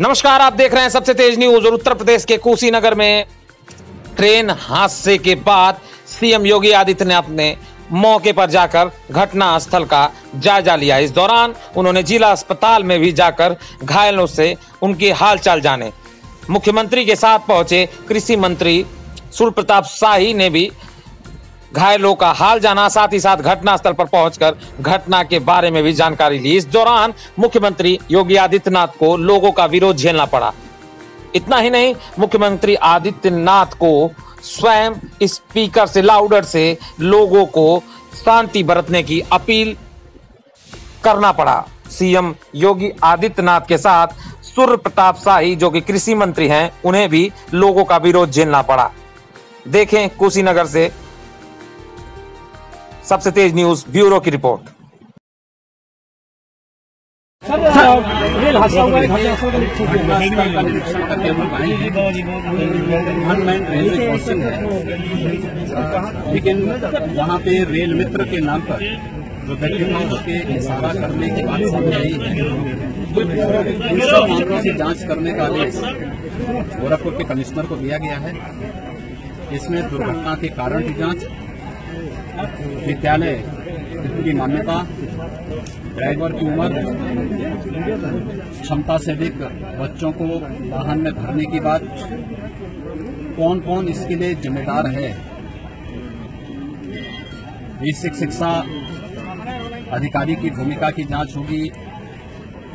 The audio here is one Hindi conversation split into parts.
नमस्कार, आप देख रहे हैं सबसे तेज न्यूज़ और उत्तर प्रदेश के कुशीनगर में ट्रेन हादसे के बाद सीएम योगी आदित्यनाथ ने मौके पर जाकर घटना स्थल का जायजा लिया। इस दौरान उन्होंने जिला अस्पताल में भी जाकर घायलों से उनकी हालचाल जाने। मुख्यमंत्री के साथ पहुँचे कृषि मंत्री सूर्य प्रताप शाही ने भी घायलों का हाल जाना, साथ ही साथ घटनास्थल पर पहुंचकर घटना के बारे में भी जानकारी ली। इस दौरान मुख्यमंत्री योगी आदित्यनाथ को लोगों का विरोध झेलना पड़ा। इतना ही नहीं, मुख्यमंत्री आदित्यनाथ को स्वयं स्पीकर से, लाउडर से लोगों को शांति बरतने की अपील करना पड़ा। सीएम योगी आदित्यनाथ के साथ सूर्य प्रताप शाही, जो कि कृषि मंत्री हैं, उन्हें भी लोगों का विरोध झेलना पड़ा। देखें कुशीनगर से सबसे तेज न्यूज़ ब्यूरो की रिपोर्ट है का का हैं है लेकिन वहाँ पे रेल मित्र के नाम पर जो व्यक्ति उसके इशारा करने की बात सामने आई है सब मामलों की जाँच करने का आदेश गोरखपुर के कमिश्नर को दिया गया है इसमें दुर्घटना के कारण की जाँच विद्यालय की मान्यता, ड्राइवर की उम्र, क्षमता से अधिक, बच्चों को वाहन में भरने की बात कौन कौन इसके लिए जिम्मेदार है? बेसिक शिक्षा अधिकारी की भूमिका की जाँच होगी।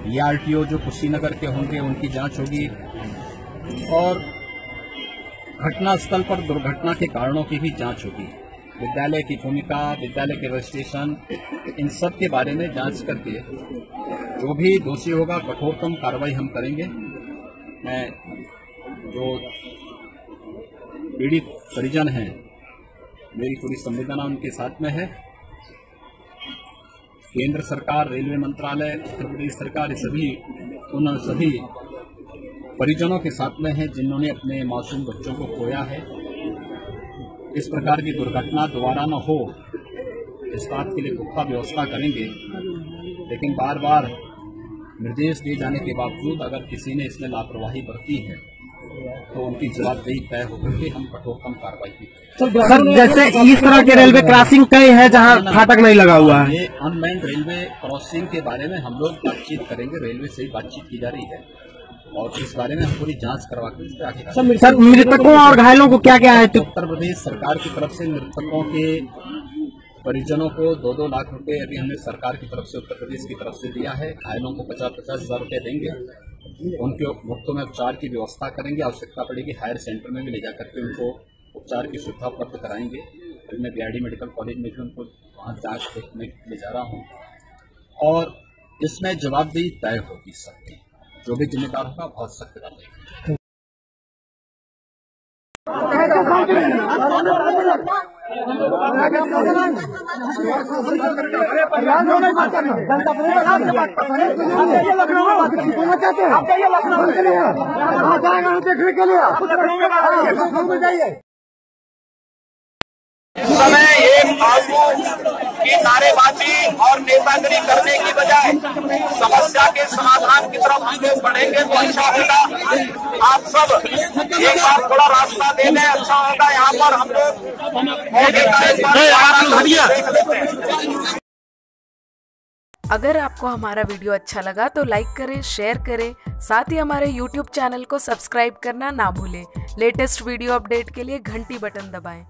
ईआरटीओ जो कुशीनगर के होंगे, उनकी जाँच होगी। और घटनास्थल पर दुर्घटना के कारणों की भी जाँच होगी। विद्यालय की भूमिका, विद्यालय के रजिस्ट्रेशन इन सब के बारे में जाँच करके जो भी दोषी होगा, कठोरतम कार्रवाई हम करेंगे। मैं जो पीड़ित परिजन हैं, मेरी पूरी संवेदना उनके साथ में है। केंद्र सरकार, रेलवे मंत्रालय, उत्तर प्रदेश सरकार सभी, उन सभी परिजनों के साथ में है, जिन्होंने अपने मासूम बच्चों को खोया है। इस प्रकार की दुर्घटना दोबारा न हो इस बात के लिए पुख्ता व्यवस्था करेंगे। लेकिन बार बार निर्देश दिए जाने के बावजूद अगर किसी ने इसमें लापरवाही बरती है तो उनकी जवाबदेही तय होकर के हम कठोरतम कार्रवाई की सर जैसे इस तरह के रेलवे क्रॉसिंग कई है जहाँ फाटक नहीं लगा हुआ है। ये अनमैंड रेलवे क्रॉसिंग के बारे में हम लोग बातचीत करेंगे। रेलवे से ही बातचीत की जा रही है। और इस बारे में पूरी जाँच करवा के सर मृतकों और घायलों को क्या क्या है? तो उत्तर प्रदेश सरकार की तरफ़ से मृतकों के परिजनों को दो दो लाख रुपए अभी हमने सरकार की तरफ़ से उत्तर प्रदेश की तरफ़ से दिया है। घायलों को पचास पचास हज़ार रुपए देंगे। उनके मुफ्तों में उपचार की व्यवस्था करेंगे। आवश्यकता पड़ेगी हायर सेंटर में भी ले जाकर के उनको उपचार की सुविधा उपलब्ध कराएँगे। फिर मैं बी मेडिकल कॉलेज में भी उनको वहाँ जाँच देखने ले जा रहा हूँ। और इसमें जवाबदेही तय होगी सबकी जो भी जिम्मेदार होगा बहुत सख्त कार्रवाई समय एक फालतू की नारेबाजी और नेतागिरी करने की बजाय समस्या के समाधान की तरफ़ हम लोग बढ़ेंगे तो अच्छा होगा। आप सब एक बार थोड़ा रास्ता दे दें अच्छा होगा। यहाँ पर हम लोग अगर आपको हमारा वीडियो अच्छा लगा तो लाइक करें शेयर करें। साथ ही हमारे YouTube चैनल को सब्सक्राइब करना ना भूलें। लेटेस्ट वीडियो अपडेट के लिए घंटी बटन दबाएँ।